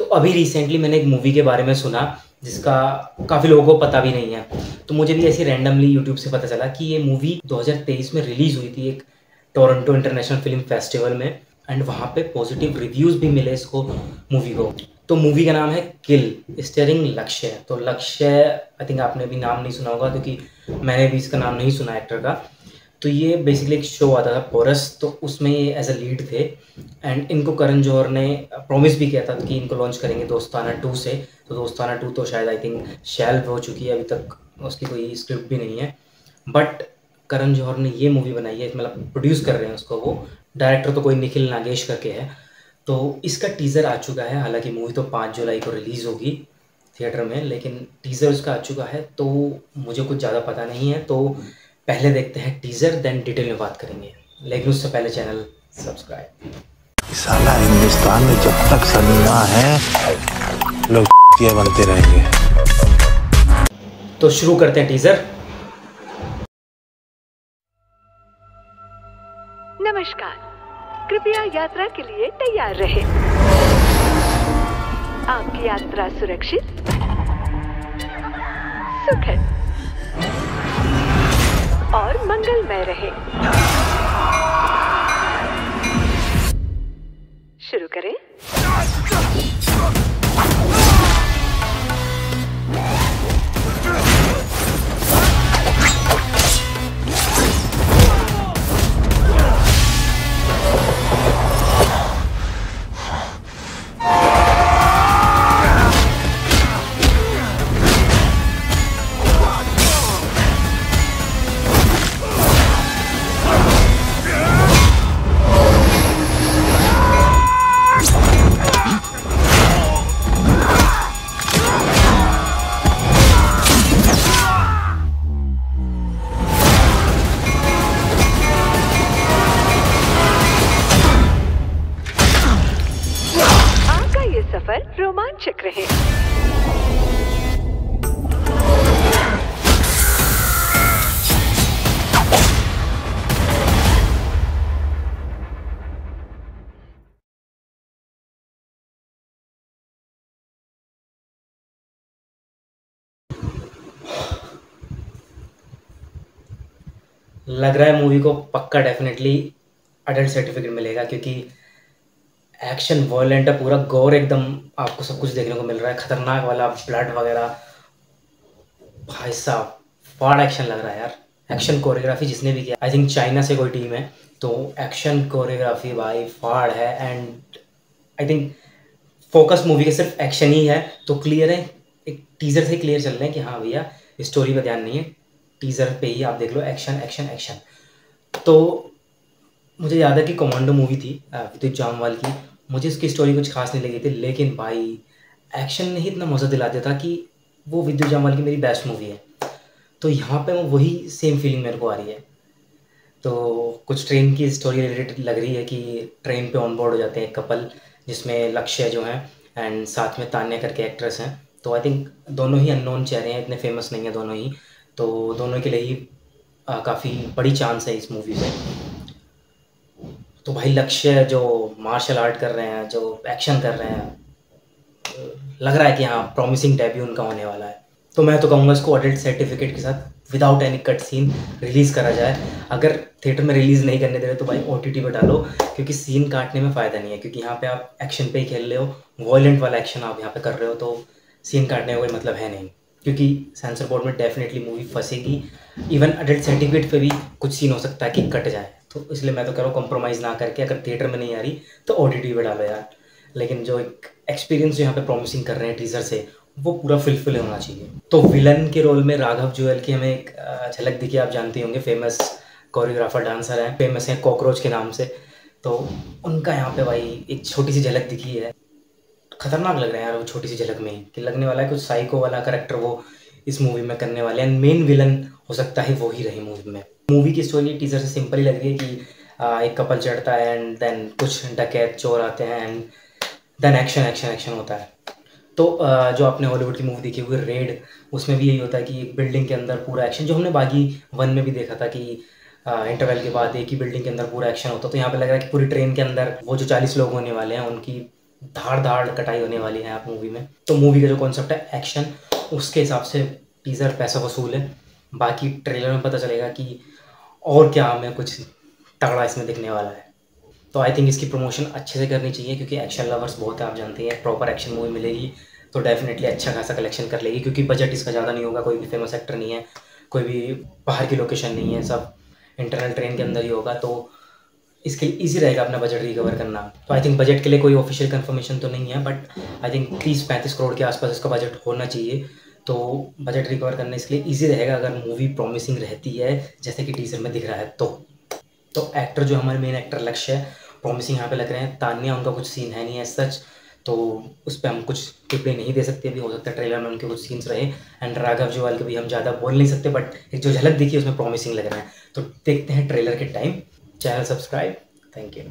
तो अभी रिसेंटली मैंने एक मूवी के बारे में सुना, जिसका काफ़ी लोगों को पता भी नहीं है। तो मुझे भी ऐसे रैंडमली यूट्यूब से पता चला कि ये मूवी 2023 में रिलीज़ हुई थी एक टोरंटो इंटरनेशनल फ़िल्म फेस्टिवल में एंड वहाँ पे पॉजिटिव रिव्यूज़ भी मिले इसको मूवी को। तो मूवी का नाम है किल स्टेरिंग लक्ष्य तो लक्ष्य आई थिंक आपने भी नाम नहीं सुना होगा, क्योंकि मैंने भी इसका नाम नहीं सुना एक्टर का। तो ये बेसिकली एक शो आता था पोरस तो उसमें ये एज अ लीड थे एंड इनको करण जौहर ने प्रॉमिस भी किया था कि इनको लॉन्च करेंगे दोस्ताना टू से। तो दोस्ताना टू तो शायद आई थिंक शेल्व हो चुकी है, अभी तक उसकी कोई स्क्रिप्ट भी नहीं है। बट करण जौहर ने ये मूवी बनाई है मतलब प्रोड्यूस कर रहे हैं उसको वो। डायरेक्टर तो कोई निखिल नागेश करके है। तो इसका टीज़र आ चुका है, हालाँकि मूवी तो पाँच जुलाई को रिलीज़ होगी थिएटर में, लेकिन टीज़र उसका आ चुका है तो मुझे कुछ ज़्यादा पता नहीं है। तो पहले देखते हैं टीज़र देन डिटेल में बात करेंगे। लेकिन उससे पहले चैनल सब्सक्राइब साला हिंदुस्तान में जब तक सलीमा है लोग बनते रहेंगे। तो शुरू करते हैं टीज़र नमस्कार। कृपया यात्रा के लिए तैयार रहें। आपकी यात्रा सुरक्षित सुखद। और मंगलमय रहे। शुरू करें। रोमांचक रहे। लग रहा है मूवी को पक्का डेफिनेटली अडल्ट सर्टिफिकेट मिलेगा क्योंकि एक्शन वॉयलेंट है, पूरा गौर एकदम आपको सब कुछ देखने को मिल रहा है। खतरनाक वाला ब्लड वगैरह। भाई साहब फाड़ एक्शन लग रहा है यार। एक्शन कोरियोग्राफी जिसने भी किया आई थिंक चाइना से कोई टीम है तो एक्शन कोरियोग्राफी भाई फाड़ है and I think focus movie के सिर्फ़ एक्शन ही है। तो क्लियर है, एक टीजर से क्लियर चल रहे हैं कि हाँ भैया स्टोरी पर ध्यान नहीं है। टीजर पे ही आप देख लो एक्शन एक्शन एक्शन तो मुझे याद है कि कमांडो मूवी थी विद्युत जामवाल की। मुझे इसकी स्टोरी कुछ खास नहीं लगी थी, लेकिन भाई एक्शन ने ही इतना मज़ा दिला दिया था कि वो विद्यु जामवाल की मेरी बेस्ट मूवी है। तो यहाँ पे वो वही सेम फीलिंग मेरे को आ रही है। तो कुछ ट्रेन की स्टोरी रिलेटेड लग रही है कि ट्रेन पे ऑन बोर्ड हो जाते हैं कपल जिसमें लक्ष्य जो हैं एंड साथ में तान्या करके एक्ट्रेस हैं। तो आई थिंक दोनों ही अननोन चेहरे हैं, इतने फ़ेमस नहीं है दोनों ही। तो दोनों के लिए ही काफ़ी बड़ी चांस है इस मूवी से तो भाई लक्ष्य जो मार्शल आर्ट कर रहे हैं, जो एक्शन कर रहे हैं। लग रहा है कि हाँ प्रॉमिसिंग डेब्यू उनका होने वाला है। तो मैं तो कहूँगा इसको अडल्ट सर्टिफिकेट के साथ without any cut scene release करा जाए। अगर थिएटर में रिलीज़ नहीं करने दे रहे तो भाई ओ टी पर डालो क्योंकि सीन काटने में फ़ायदा नहीं है। क्योंकि यहाँ पे आप एक्शन पे ही खेल रहे हो वॉयलेंट वाला एक्शन आप यहाँ पे कर रहे हो तो सीन काटने का कोई मतलब है नहीं। क्योंकि सेंसर बोर्ड में डेफिनेटली मूवी फंसेगी। इवन अडल्ट सर्टिफिकेट पे भी कुछ सीन हो सकता है कि कट जाए। तो इसलिए मैं तो कह रहा हूँ कॉम्प्रोमाइज़ ना करके अगर थिएटर में नहीं आ रही तो ओ पर डालो यार। लेकिन जो एक एक्सपीरियंस जो यहाँ पे प्रॉमिसिंग कर रहे हैं टीजर से, वो पूरा फुलफिल होना चाहिए। तो विलन के रोल में राघव जुएल की हमें एक झलक दिखी, आप जानते होंगे फ़ेमस कोरियोग्राफर डांसर हैं फ़ेमस हैं कॉकरोच के नाम से। तो उनका यहाँ पे भाई एक छोटी सी झलक दिखी है। खतरनाक लग रहा है यार वो छोटी सी झलक में कि लगने वाला है कुछ साइको वाला करेक्टर वो इस मूवी में करने वाले हैं। मेन विलन हो सकता है वो ही रही मूवी में। मूवी की स्टोरी टीजर से सिंपल ही लग रही है कि आ, एक कपल चढ़ता है एंड देन कुछ डकैत चोर आते हैं and then action action action होता है। तो आ, जो आपने हॉलीवुड की मूवी देखी हुई रेड उसमें भी यही होता है कि एक बिल्डिंग के अंदर पूरा एक्शन जो हमने बागी वन में भी देखा था कि इंटरवल के बाद एक ही बिल्डिंग के अंदर पूरा एक्शन होता तो यहाँ पे लग रहा है कि पूरी ट्रेन के अंदर वो जो चालीस लोग होने वाले हैं उनकी धाड़ धाड़ कटाई होने वाली है आप मूवी में। तो मूवी का जो कॉन्सेप्ट है एक्शन उसके हिसाब से टीज़र पैसा वसूल है। बाकी ट्रेलर में पता चलेगा कि और क्या हमें कुछ तगड़ा इसमें दिखने वाला है। तो आई थिंक इसकी प्रमोशन अच्छे से करनी चाहिए, क्योंकि एक्शन लवर्स बहुत है, आप जानते हैं प्रॉपर एक्शन मूवी मिलेगी तो डेफिनेटली अच्छा खासा कलेक्शन कर लेगी, क्योंकि बजट इसका ज़्यादा नहीं होगा, कोई भी फ़ेमस एक्टर नहीं है, कोई भी बाहर की लोकेशन नहीं है, सब इंटरनल ट्रेन के अंदर ही होगा तो इसके लिए ईजी रहेगा अपना बजट रिकवर करना। तो आई थिंक बजट के लिए कोई ऑफिशियल कंफर्मेशन तो नहीं है बट आई थिंक तीस पैंतीस करोड़ के आसपास इसका बजट होना चाहिए। तो बजट रिकवर करने इसके लिए ईजी रहेगा अगर मूवी प्रॉमिसिंग रहती है, जैसे कि टीजर में दिख रहा है तो। तो एक्टर जो हमारे मेन एक्टर लक्ष्य है प्रॉमिसिंग यहाँ पे लग रहे हैं। तानिया, उनका कुछ सीन है नहीं है सच तो उस पर हम कुछ टिप्पणी नहीं दे सकते। अभी हो सकता है ट्रेलर में उनके कुछ सीन्स रहे। एंड राघव जुवाल के भी हम ज़्यादा बोल नहीं सकते बट एक जो झलक दिखी उसमें प्रॉमिसिंग लग रहा है। तो देखते हैं ट्रेलर के time channel subscribe thank you